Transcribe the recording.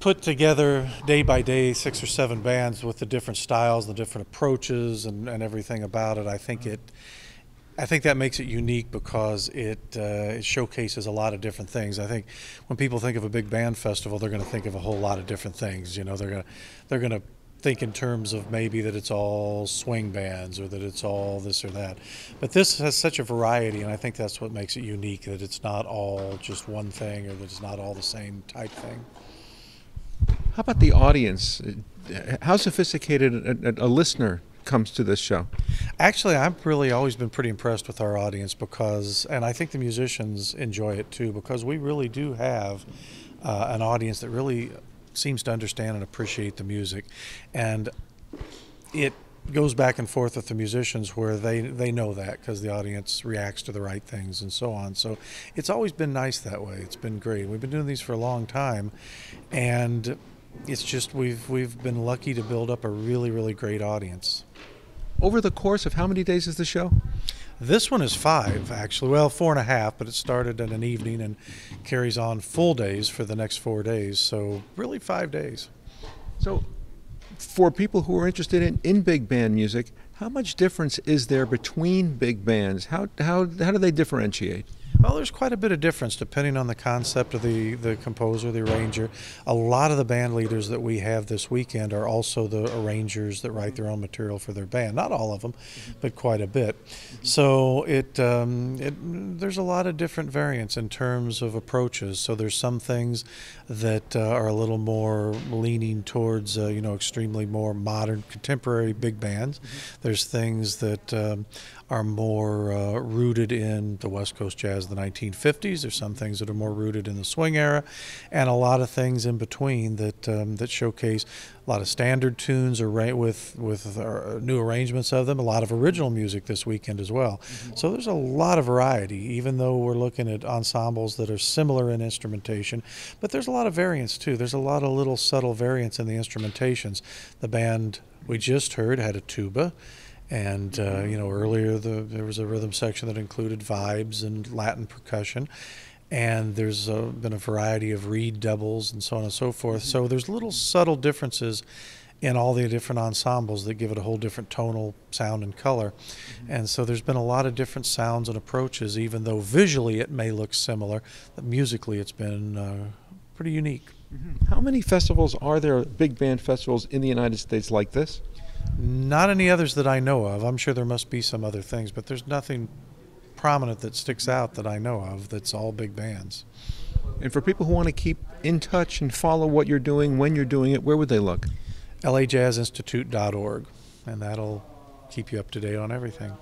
put together day by day six or seven bands with the different styles, the different approaches, and, and everything about it. I think it. I think that makes it unique because it, uh, it showcases a lot of different things. I think when people think of a big band festival, they're going to think of a whole lot of different things. You know, they're going to they're going to think in terms of maybe that it's all swing bands or that it's all this or that. But this has such a variety, and I think that's what makes it unique that it's not all just one thing or that it's not all the same type thing. How about the audience? How sophisticated a, a, listener comes to this show? Actually, I've really always been pretty impressed with our audience because, and I think the musicians enjoy it too, because we really do have uh, an audience that really seems to understand and appreciate the music, and it goes back and forth with the musicians where they they know that because the audience reacts to the right things and so on. So it's always been nice that way. It's been great. We've been doing these for a long time, and it's just we've we've been lucky to build up a really really great audience. Over the course of how many days is the show? This one is five, actually. Well, four and a half, but it started in an evening and carries on full days for the next four days. So, really, five days. So, for people who are interested in, in big band music, how much difference is there between big bands? How, how, how do they differentiate? Well, there's quite a bit of difference depending on the concept of the, the composer, the arranger. A lot of the band leaders that we have this weekend are also the arrangers that write their own material for their band. Not all of them, but quite a bit. So it, um, it there's a lot of different variants in terms of approaches. So there's some things that uh, are a little more leaning towards, uh, you know, extremely more modern, contemporary big bands. There's things that um, are more uh, rooted in the West Coast jazz of the 1950s. There's some things that are more rooted in the swing era, and a lot of things in between that um, that showcase a lot of standard tunes or with with uh, new arrangements of them. A lot of original music this weekend as well. Mm-hmm. So there's a lot of variety, even though we're looking at ensembles that are similar in instrumentation, but there's a lot of variance too. There's a lot of little subtle variance in the instrumentations. The band we just heard had a tuba. And uh, you know, earlier the, there was a rhythm section that included vibes and Latin percussion, and there's uh, been a variety of reed doubles and so on and so forth. So there's little subtle differences in all the different ensembles that give it a whole different tonal sound and color. And so there's been a lot of different sounds and approaches, even though visually it may look similar, but musically it's been uh, pretty unique. Mm-hmm. How many festivals are there, big band festivals in the United States like this? Not any others that I know of. I'm sure there must be some other things, but there's nothing prominent that sticks out that I know of that's all big bands. And for people who want to keep in touch and follow what you're doing when you're doing it, where would they look? lajazzinstitute.org, and that'll keep you up to date on everything.